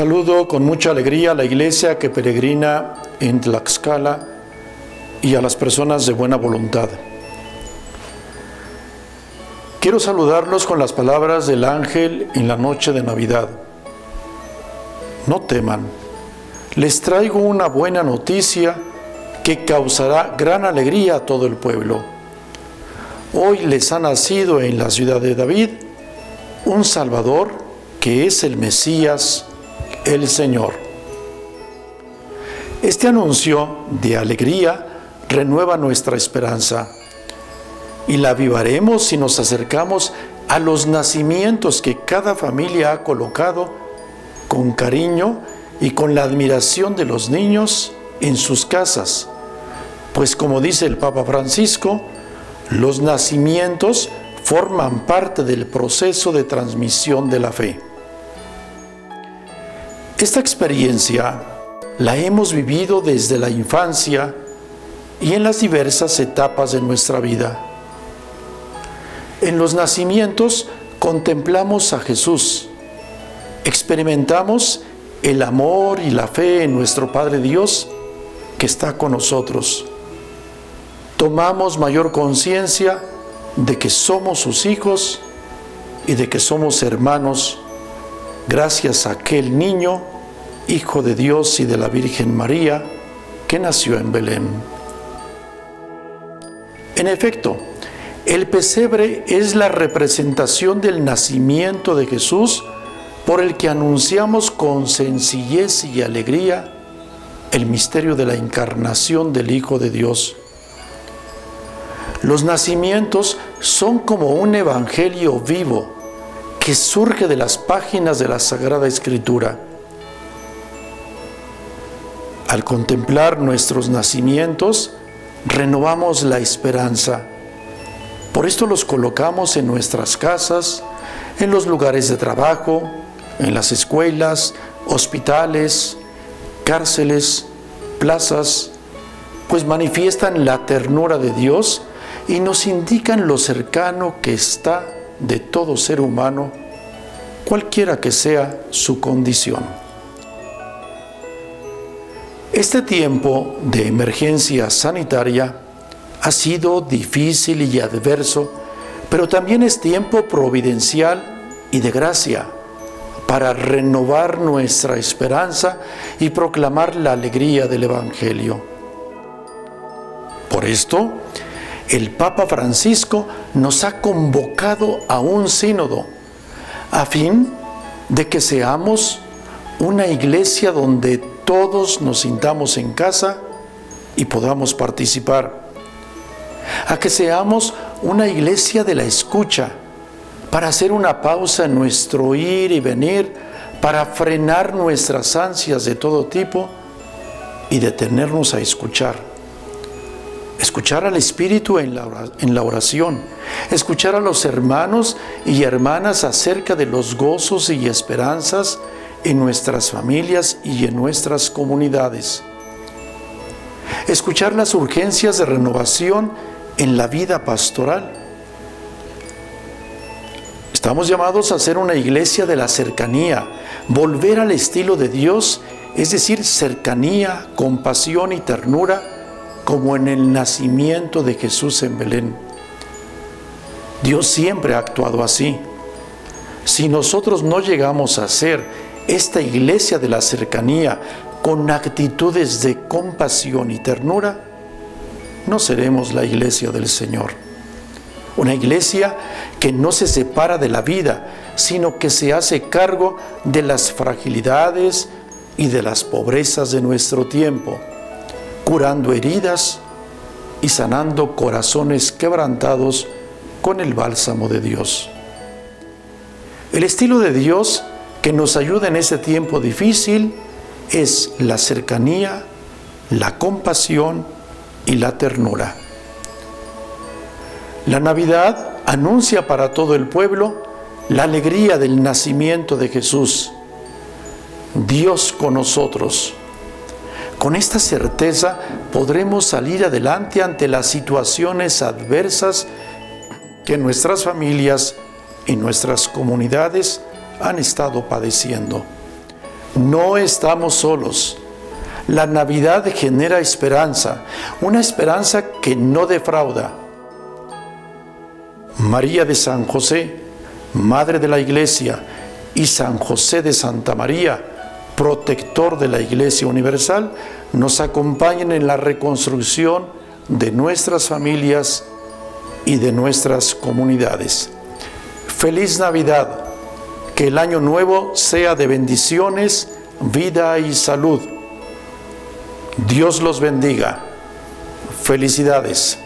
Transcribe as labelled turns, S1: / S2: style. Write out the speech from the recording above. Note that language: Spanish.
S1: Saludo con mucha alegría a la iglesia que peregrina en Tlaxcala y a las personas de buena voluntad. Quiero saludarlos con las palabras del ángel en la noche de Navidad. No teman, les traigo una buena noticia que causará gran alegría a todo el pueblo. Hoy les ha nacido en la ciudad de David un Salvador que es el Mesías el Señor. Este anuncio de alegría renueva nuestra esperanza y la avivaremos si nos acercamos a los nacimientos que cada familia ha colocado con cariño y con la admiración de los niños en sus casas. Pues como dice el Papa Francisco, los nacimientos forman parte del proceso de transmisión de la fe. Esta experiencia la hemos vivido desde la infancia y en las diversas etapas de nuestra vida. En los nacimientos contemplamos a Jesús, experimentamos el amor y la fe en nuestro Padre Dios que está con nosotros. Tomamos mayor conciencia de que somos sus hijos y de que somos hermanos gracias a aquel niño, Hijo de Dios y de la Virgen María, que nació en Belén. En efecto, el pesebre es la representación del nacimiento de Jesús por el que anunciamos con sencillez y alegría el misterio de la encarnación del Hijo de Dios. Los nacimientos son como un evangelio vivo que surge de las páginas de la Sagrada Escritura. Al contemplar nuestros nacimientos, renovamos la esperanza. Por esto los colocamos en nuestras casas, en los lugares de trabajo, en las escuelas, hospitales, cárceles, plazas, pues manifiestan la ternura de Dios y nos indican lo cercano que está de todo ser humano, cualquiera que sea su condición. Este tiempo de emergencia sanitaria ha sido difícil y adverso, pero también es tiempo providencial y de gracia para renovar nuestra esperanza y proclamar la alegría del Evangelio. Por esto, el Papa Francisco nos ha convocado a un sínodo a fin de que seamos una iglesia donde todos nos sintamos en casa y podamos participar. A que seamos una iglesia de la escucha para hacer una pausa en nuestro ir y venir, para frenar nuestras ansias de todo tipo y detenernos a escuchar escuchar al Espíritu en la, oración, escuchar a los hermanos y hermanas acerca de los gozos y esperanzas en nuestras familias y en nuestras comunidades, escuchar las urgencias de renovación en la vida pastoral. Estamos llamados a ser una iglesia de la cercanía, volver al estilo de Dios, es decir, cercanía, compasión y ternura como en el nacimiento de Jesús en Belén. Dios siempre ha actuado así. Si nosotros no llegamos a ser esta iglesia de la cercanía con actitudes de compasión y ternura, no seremos la iglesia del Señor. Una iglesia que no se separa de la vida, sino que se hace cargo de las fragilidades y de las pobrezas de nuestro tiempo curando heridas y sanando corazones quebrantados con el bálsamo de Dios. El estilo de Dios que nos ayuda en ese tiempo difícil es la cercanía, la compasión y la ternura. La Navidad anuncia para todo el pueblo la alegría del nacimiento de Jesús, Dios con nosotros Con esta certeza podremos salir adelante ante las situaciones adversas que nuestras familias y nuestras comunidades han estado padeciendo. No estamos solos. La Navidad genera esperanza, una esperanza que no defrauda. María de San José, Madre de la Iglesia, y San José de Santa María, protector de la Iglesia Universal, nos acompañen en la reconstrucción de nuestras familias y de nuestras comunidades. Feliz Navidad, que el año nuevo sea de bendiciones, vida y salud. Dios los bendiga. Felicidades.